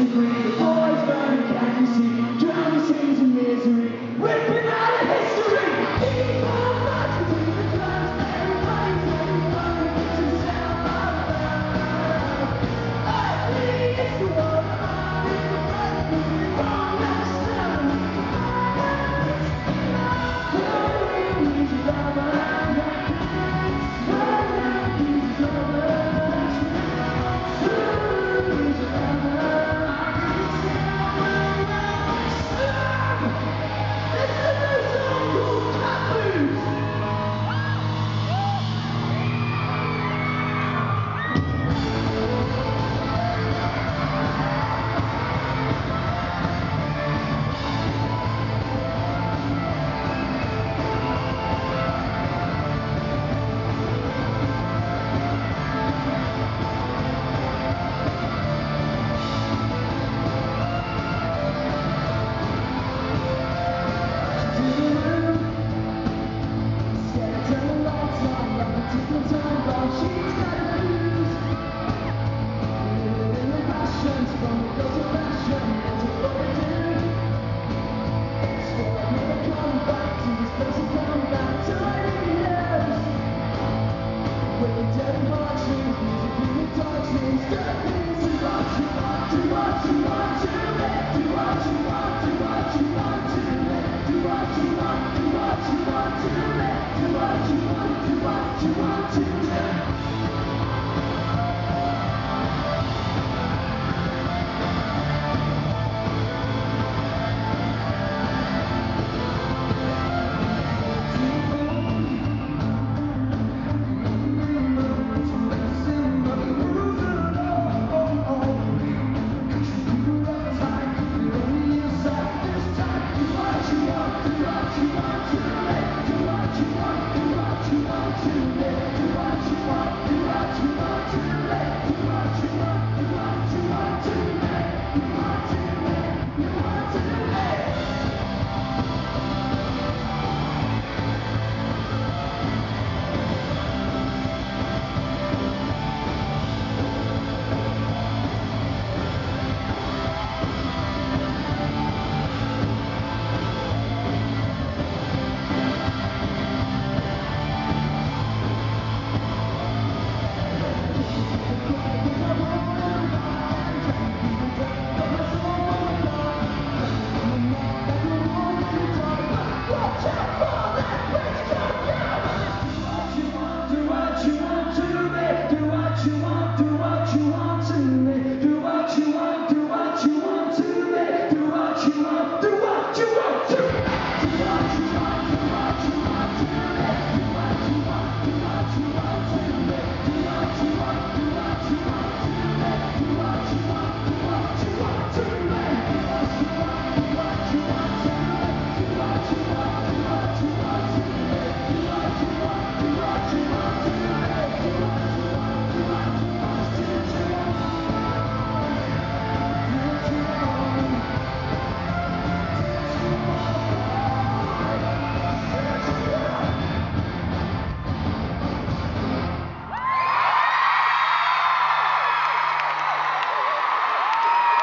Super